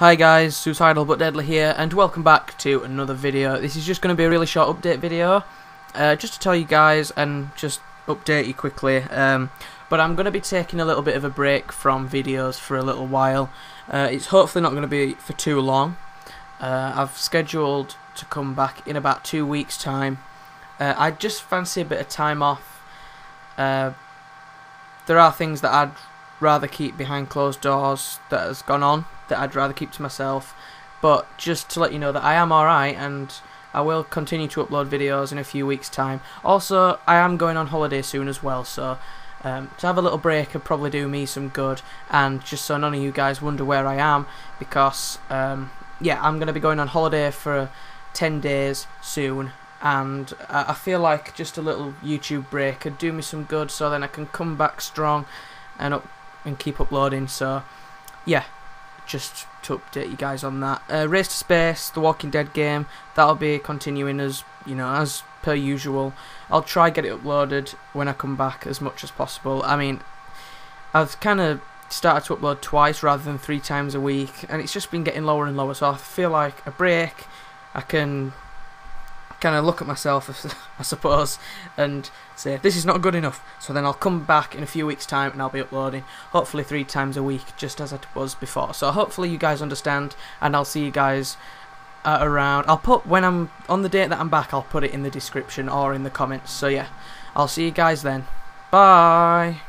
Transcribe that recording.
Hi guys, Suicidal but Deadly here, and welcome back to another video. This is just going to be a really short update video, uh, just to tell you guys and just update you quickly. Um, but I'm going to be taking a little bit of a break from videos for a little while. Uh, it's hopefully not going to be for too long. Uh, I've scheduled to come back in about two weeks' time. Uh, I just fancy a bit of time off. Uh, there are things that I'd rather keep behind closed doors that has gone on that I'd rather keep to myself. But just to let you know that I am alright and I will continue to upload videos in a few weeks' time. Also, I am going on holiday soon as well, so um, to have a little break would probably do me some good. And just so none of you guys wonder where I am, because um, yeah, I'm going to be going on holiday for 10 days soon. And I feel like just a little YouTube break could do me some good, so then I can come back strong and up and keep uploading. So, yeah, just to update you guys on that. Uh, Race to Space, the Walking Dead game, that'll be continuing as you know as per usual. I'll try get it uploaded when I come back as much as possible. I mean, I've kind of started to upload twice rather than three times a week, and it's just been getting lower and lower. So I feel like a break, I can kind of look at myself, I suppose, and say, this is not good enough. So then I'll come back in a few weeks' time and I'll be uploading, hopefully three times a week, just as I was before. So hopefully you guys understand, and I'll see you guys uh, around. I'll put, when I'm, on the date that I'm back, I'll put it in the description or in the comments. So yeah, I'll see you guys then. Bye!